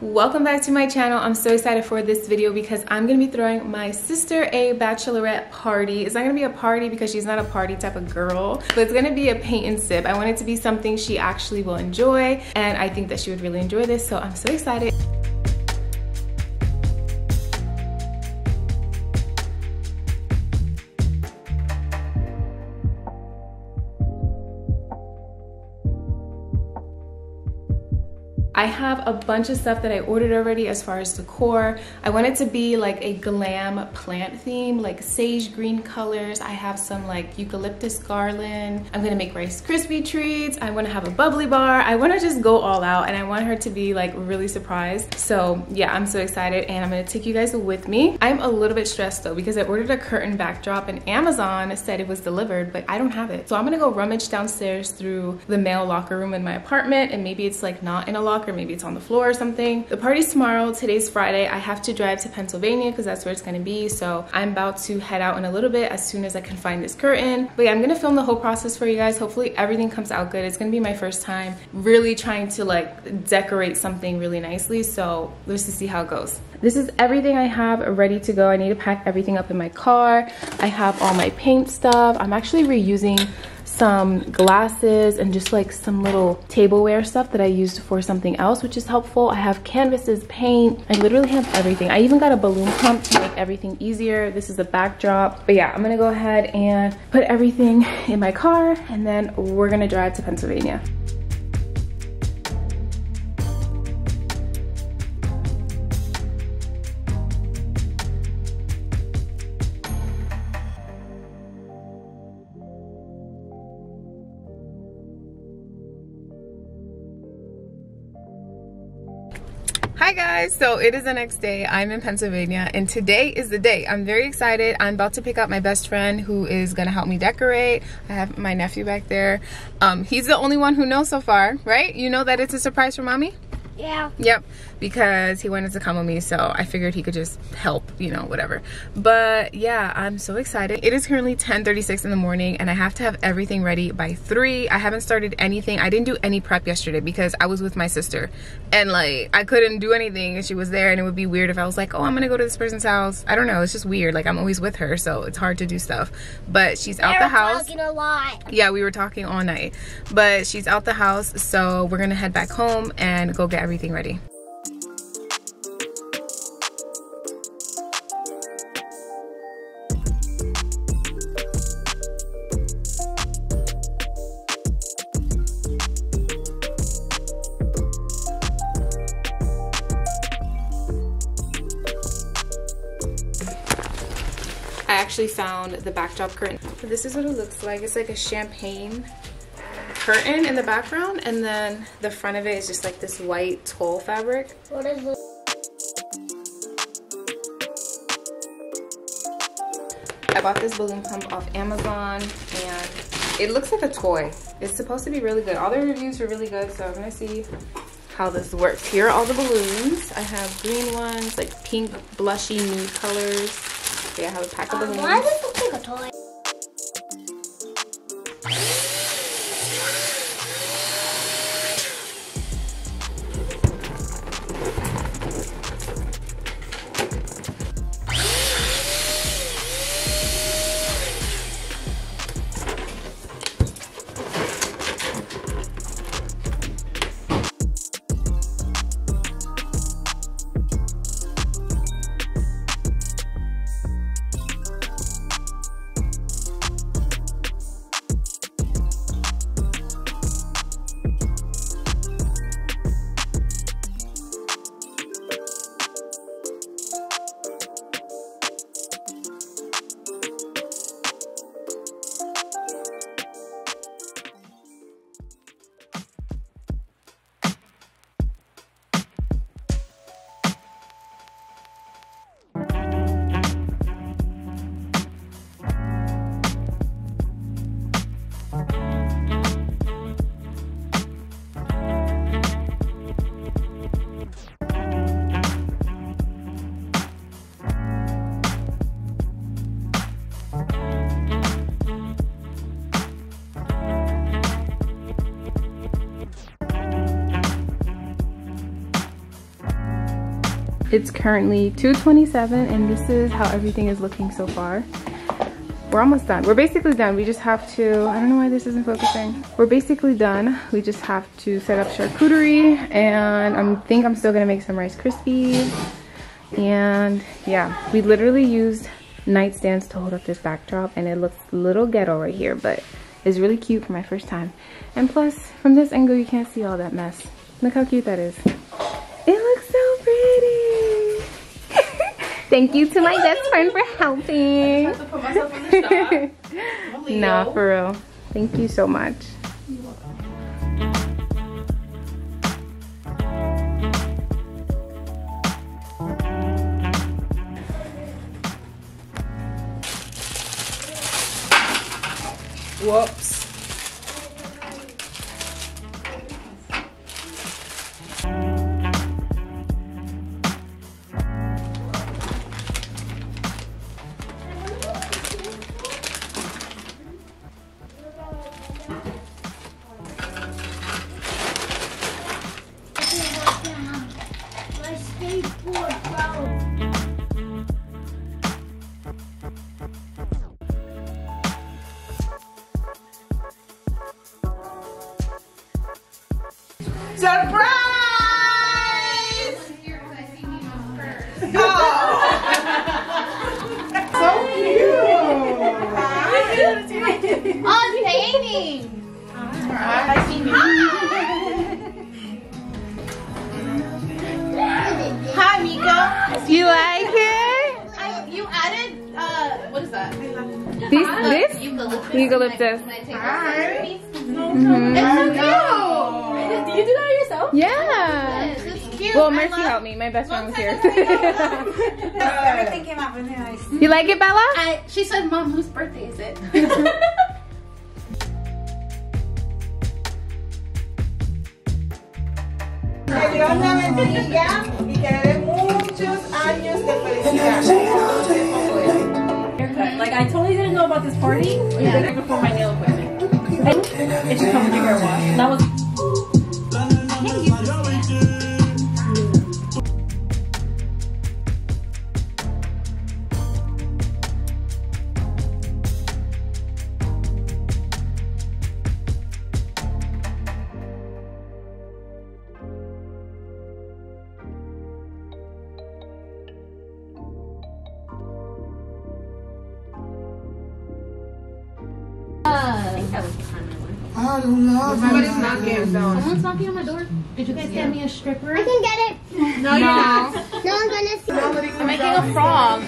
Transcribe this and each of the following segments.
Welcome back to my channel. I'm so excited for this video because I'm gonna be throwing my sister a bachelorette party. It's not gonna be a party because she's not a party type of girl, but it's gonna be a paint and sip. I want it to be something she actually will enjoy and I think that she would really enjoy this, so I'm so excited. I have a bunch of stuff that I ordered already as far as decor. I want it to be like a glam plant theme, like sage green colors. I have some like eucalyptus garland. I'm gonna make Rice Krispie treats. I wanna have a bubbly bar. I wanna just go all out and I want her to be like really surprised. So yeah, I'm so excited and I'm gonna take you guys with me. I'm a little bit stressed though because I ordered a curtain backdrop and Amazon said it was delivered, but I don't have it. So I'm gonna go rummage downstairs through the mail locker room in my apartment and maybe it's like not in a locker or maybe it's on the floor or something. The party's tomorrow, today's Friday. I have to drive to Pennsylvania because that's where it's gonna be. So I'm about to head out in a little bit as soon as I can find this curtain. But yeah, I'm gonna film the whole process for you guys. Hopefully everything comes out good. It's gonna be my first time really trying to like decorate something really nicely. So let's just see how it goes. This is everything I have ready to go. I need to pack everything up in my car. I have all my paint stuff. I'm actually reusing some glasses and just like some little tableware stuff that I used for something else, which is helpful. I have canvases, paint, I literally have everything. I even got a balloon pump to make everything easier. This is a backdrop. But yeah, I'm gonna go ahead and put everything in my car and then we're gonna drive to Pennsylvania. Hi guys, so it is the next day. I'm in Pennsylvania and today is the day. I'm very excited. I'm about to pick up my best friend who is gonna help me decorate. I have my nephew back there. Um, he's the only one who knows so far, right? You know that it's a surprise for mommy? Yeah. Yep, because he wanted to come with me, so I figured he could just help, you know, whatever. But yeah, I'm so excited. It is currently 10:36 in the morning, and I have to have everything ready by three. I haven't started anything. I didn't do any prep yesterday because I was with my sister, and like I couldn't do anything, and she was there, and it would be weird if I was like, oh, I'm gonna go to this person's house. I don't know. It's just weird. Like I'm always with her, so it's hard to do stuff. But she's out we the house. talking a lot. Yeah, we were talking all night, but she's out the house, so we're gonna head back home and go get everything ready. I actually found the backdrop curtain. This is what it looks like. It's like a champagne curtain in the background and then the front of it is just like this white tulle fabric. What is this? I bought this balloon pump off Amazon and it looks like a toy. It's supposed to be really good. All the reviews are really good, so I'm gonna see how this works. Here are all the balloons. I have green ones, like pink, blushy nude colors. Okay, I have a pack of Um, balloons. why does this look like a toy? It's currently 2.27 and this is how everything is looking so far. We're almost done. We're basically done. We just have to, I don't know why this isn't focusing. We're basically done. We just have to set up charcuterie and I think I'm still gonna make some Rice Krispies. And yeah, we literally used nightstands to hold up this backdrop and it looks a little ghetto right here, but it's really cute for my first time. And plus, from this angle, you can't see all that mess. Look how cute that is. It looks so pretty. Thank you to my best friend for helping. nah, for real. Thank you so much. Whoops. Surprise! Oh. so cute! Oh, painting. Hi, Miko. You like it? I, you added, uh, what is that? This, this? Eucalyptus. Hi. Mhm. Do you do that yourself? Yeah. It's cute. Well, I Mercy love- helped me. My best friend was here. Everything came out really nice. you like it, Bella? I, she said, Mom, whose birthday is it? Que Dios la bendiga y que le dé muchos años de felicidad. Like I totally didn't know about this party. Yeah. Before my nail appointment. And it should come with your hair wash. That was Somebody's knocking. Someone's knocking on my door. Did you guys get me a stripper? I can get it. No, you're not. No one's gonna see. I'm making a frog.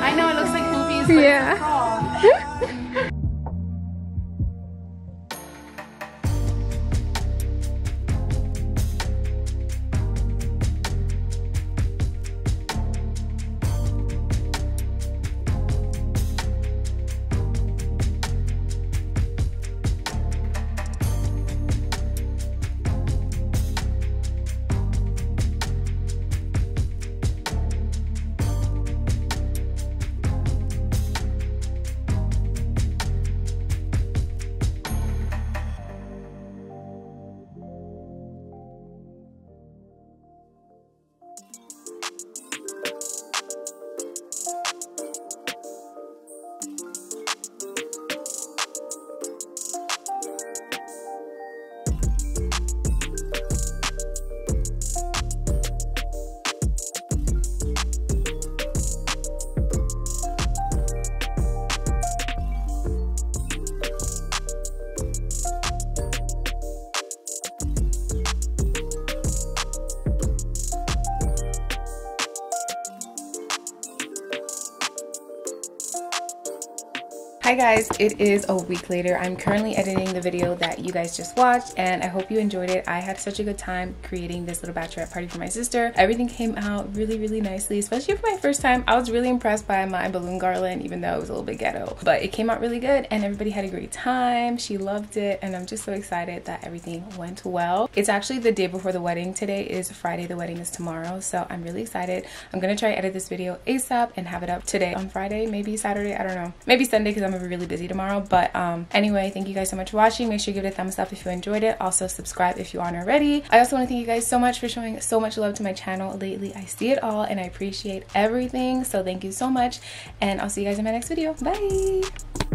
I know, it looks like boobies, but Yeah. it's a frog. Hi guys, it is a week later. I'm currently editing the video that you guys just watched and I hope you enjoyed it. I had such a good time creating this little bachelorette party for my sister. Everything came out really, really nicely, especially for my first time. I was really impressed by my balloon garland, even though it was a little bit ghetto. But it came out really good and everybody had a great time. She loved it and I'm just so excited that everything went well. It's actually the day before the wedding. Today is Friday, the wedding is tomorrow. So I'm really excited. I'm gonna try to edit this video ASAP and have it up today on Friday, maybe Saturday, I don't know. Maybe Sunday because I'm be really busy tomorrow. But um, anyway, thank you guys so much for watching. Make sure you give it a thumbs up if you enjoyed it. Also subscribe if you aren't already. I also want to thank you guys so much for showing so much love to my channel lately. I see it all and I appreciate everything. So thank you so much and I'll see you guys in my next video. Bye!